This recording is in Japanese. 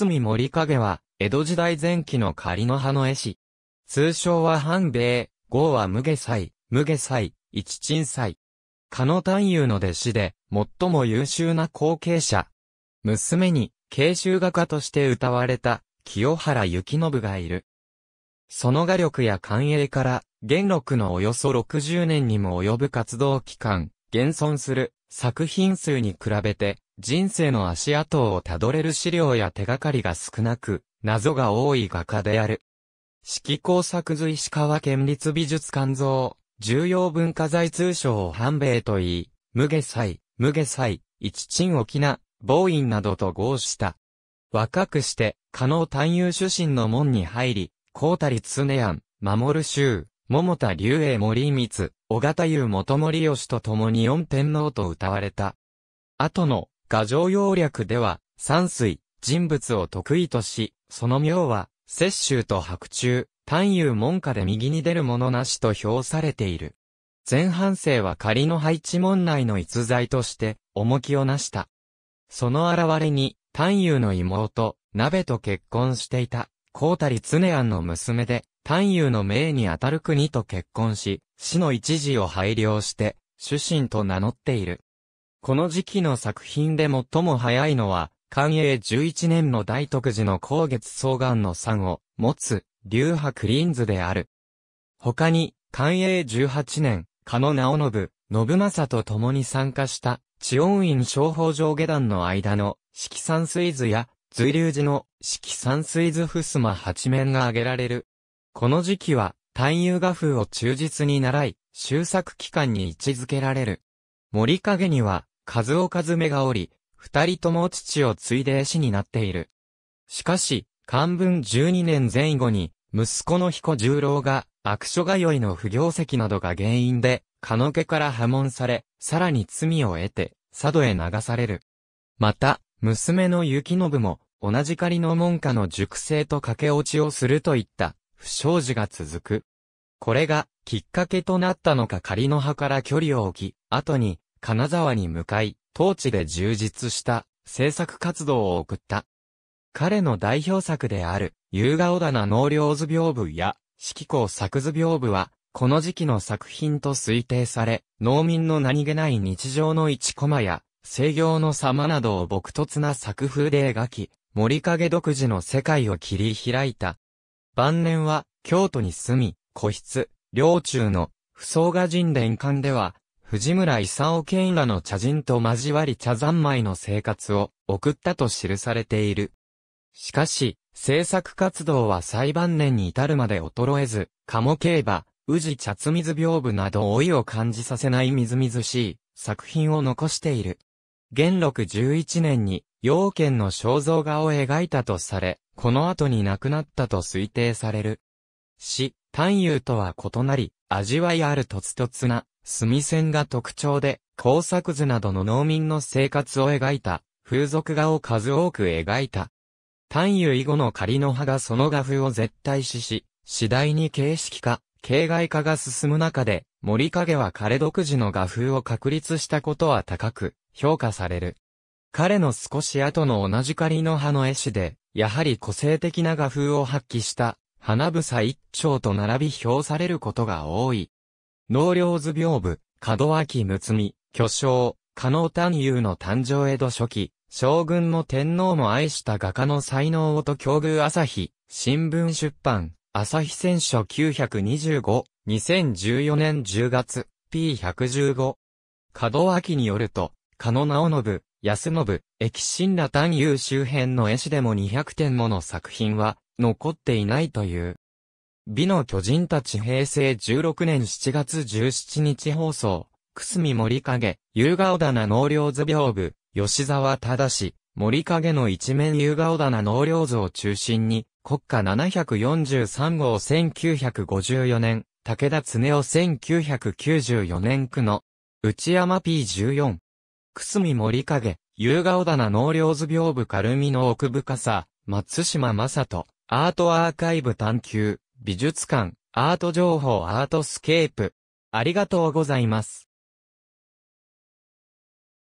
住森影は、江戸時代前期の仮の葉の絵師。通称は半兵衛、号は無下祭、無下祭、一鎮祭。加野丹遊の弟子で、最も優秀な後継者。娘に、慶州画家として歌われた、清原幸信がいる。その画力や寛永から、元禄のおよそ60年にも及ぶ活動期間、現存する作品数に比べて、人生の足跡をたどれる資料や手がかりが少なく、謎が多い画家である。式工作図石川県立美術館像、重要文化財通称を半兵衛と言い、無下祭、無下祭、一鎮沖縄、暴院などと合した。若くして、加納単遊出身の門に入り、高谷常庵、守州、桃田竜英森光、小形優元森義と共に四天皇と歌われた。後の、画像要略では、山水、人物を得意とし、その名は、雪舟と白昼、単遊門下で右に出るものなしと評されている。前半生は仮の配置門内の逸材として、重きをなした。その現れに、単遊の妹、鍋と結婚していた、高谷常庵の娘で、単遊の命にあたる国と結婚し、死の一時を拝領して、主神と名乗っている。この時期の作品で最も早いのは、寛永11年の大徳寺の光月双眼の山を持つ、流派クリーンズである。他に、寛永18年、加野直信、信正と共に参加した、知恩院小法上下段の間の、色山水図や、随流寺の、色山水図襖八面が挙げられる。この時期は、単遊画風を忠実に習い、終作期間に位置づけられる。森影には、数岡爪がおり、二人とも父を継いで絵師になっている。しかし、漢文12年前後に、息子の彦十郎が、悪所通いの不行跡などが原因で、加野家から破門され、さらに罪を得て、佐渡へ流される。また、娘の幸信も、同じ仮の門下の熟成と駆け落ちをするといった不祥事が続く。これがきっかけとなったのか仮の葉から距離を置き、後に金沢に向かい、当地で充実した制作活動を送った。彼の代表作である、夕顔棚納涼図屏風や、四季光作図屏風は、この時期の作品と推定され、農民の何気ない日常の一コマや、制業の様などを朴突な作風で描き、森影独自の世界を切り開いた。晩年は、京都に住み、個室、領中の、不相画人伝館では、藤村勲健らの茶人と交わり茶三昧の生活を送ったと記されている。しかし、制作活動は最晩年に至るまで衰えず、鴨競馬、宇治茶摘水屏風など老いを感じさせないみずみずしい作品を残している。元禄11年に、陽剣の肖像画を描いたとされ、この後に亡くなったと推定される。詩、単遊とは異なり、味わいあるとつとつな、墨線が特徴で、工作図などの農民の生活を描いた、風俗画を数多く描いた。単遊以後の仮の葉がその画風を絶対視し、次第に形式化、形骸化が進む中で、森影は彼独自の画風を確立したことは高く、評価される。彼の少し後の同じ仮の葉の絵師で、やはり個性的な画風を発揮した、花房一丁と並び評されることが多い。納涼図屏風、門脇睦み、巨匠、加納丹遊の誕生江戸初期、将軍の天皇も愛した画家の才能をと境遇朝日、新聞出版、朝日選書925、2014年10月、P115。門脇によると、加野直信、安信、駅新羅丹遊周辺の絵師でも200点もの作品は残っていないという。美の巨人たち平成16年7月17日放送、くすみ森影、夕顔棚納涼図屏風、吉沢正、森影の一面夕顔棚納涼図を中心に、国家743号1954年、武田恒夫1994年区の、内山 P14。久隅守景、夕顔棚納涼図屏風軽みの奥深さ、松島正人、アートアーカイブ探求、美術館、アート情報アートスケープ。ありがとうございます。